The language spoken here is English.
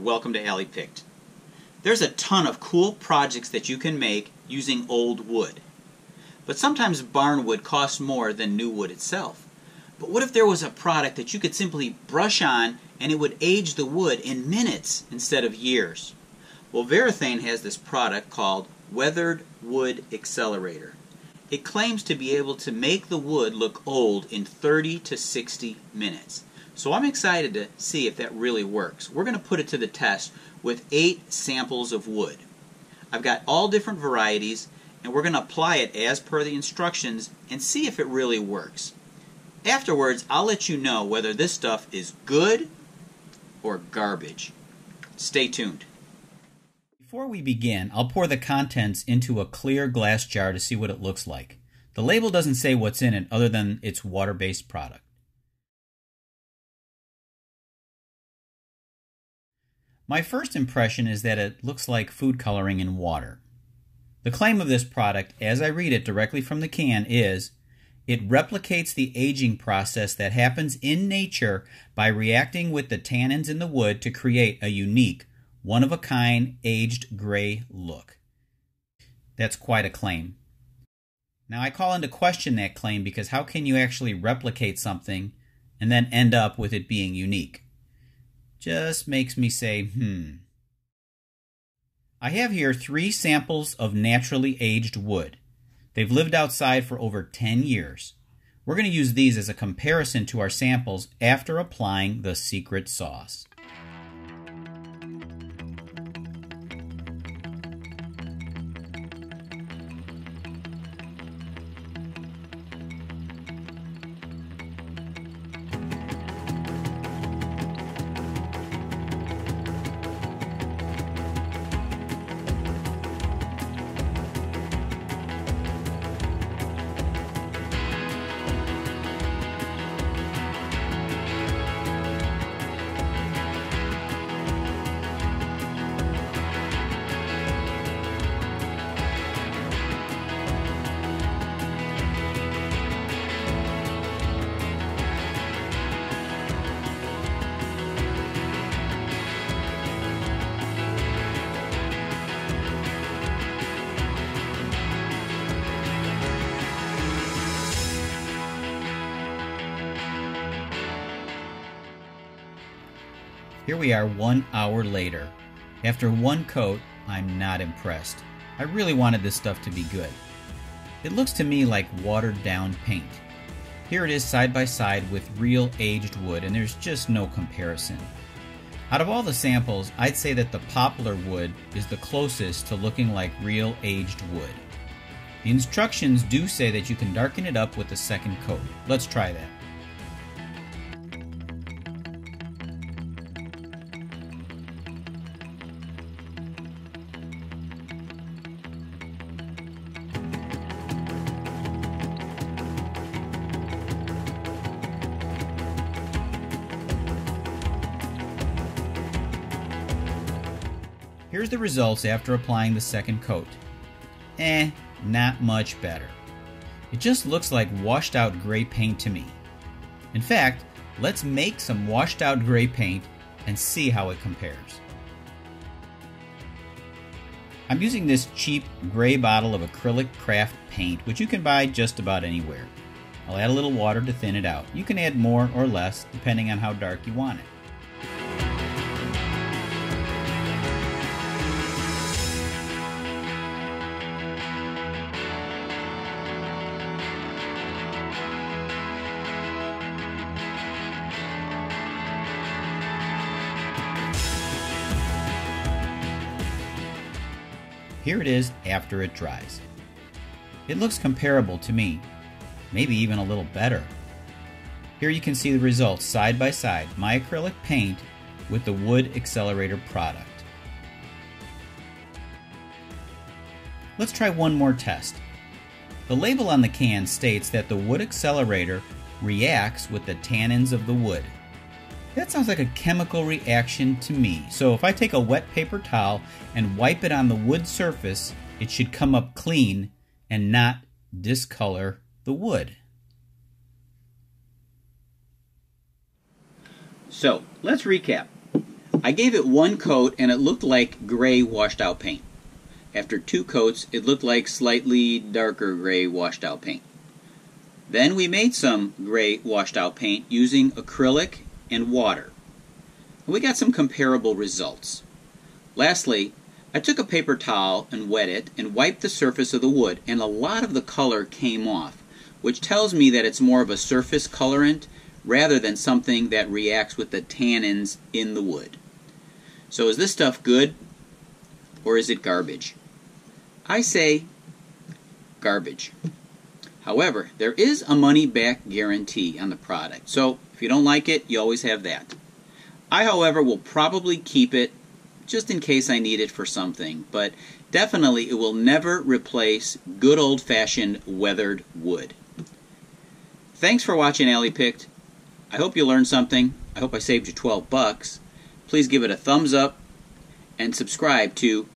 welcome to Alley Picked. There's a ton of cool projects that you can make using old wood. But sometimes barn wood costs more than new wood itself. But what if there was a product that you could simply brush on and it would age the wood in minutes instead of years? Well, Varathane has this product called Weathered Wood Accelerator. It claims to be able to make the wood look old in 30 to 60 minutes. So I'm excited to see if that really works. We're going to put it to the test with eight samples of wood. I've got all different varieties and we're going to apply it as per the instructions and see if it really works. Afterwards, I'll let you know whether this stuff is good or garbage. Stay tuned. Before we begin, I'll pour the contents into a clear glass jar to see what it looks like. The label doesn't say what's in it other than it's water-based product. My first impression is that it looks like food coloring in water. The claim of this product, as I read it directly from the can, is it replicates the aging process that happens in nature by reacting with the tannins in the wood to create a unique, one of a kind, aged gray look. That's quite a claim. Now, I call into question that claim because how can you actually replicate something and then end up with it being unique? Just makes me say, hmm. I have here three samples of naturally aged wood. They've lived outside for over 10 years. We're going to use these as a comparison to our samples after applying the secret sauce. Here we are one hour later. After one coat, I'm not impressed. I really wanted this stuff to be good. It looks to me like watered down paint. Here it is side by side with real aged wood, and there's just no comparison. Out of all the samples, I'd say that the poplar wood is the closest to looking like real aged wood. The instructions do say that you can darken it up with a second coat. Let's try that. Here's the results after applying the second coat. Eh, not much better. It just looks like washed out gray paint to me. In fact, let's make some washed out gray paint and see how it compares. I'm using this cheap gray bottle of acrylic craft paint, which you can buy just about anywhere. I'll add a little water to thin it out. You can add more or less depending on how dark you want it. Here it is after it dries. It looks comparable to me, maybe even a little better. Here you can see the results side by side, my acrylic paint with the wood accelerator product. Let's try one more test. The label on the can states that the wood accelerator reacts with the tannins of the wood. That sounds like a chemical reaction to me. So if I take a wet paper towel and wipe it on the wood surface, it should come up clean and not discolor the wood. So let's recap. I gave it one coat and it looked like gray washed out paint. After two coats, it looked like slightly darker gray washed out paint. Then we made some gray washed out paint using acrylic and water. And We got some comparable results. Lastly, I took a paper towel and wet it and wiped the surface of the wood and a lot of the color came off, which tells me that it's more of a surface colorant rather than something that reacts with the tannins in the wood. So is this stuff good or is it garbage? I say garbage. However, there is a money back guarantee on the product. So if you don't like it, you always have that. I, however, will probably keep it just in case I need it for something, but definitely it will never replace good old fashioned weathered wood. Thanks for watching Alley Picked. I hope you learned something. I hope I saved you 12 bucks. Please give it a thumbs up and subscribe to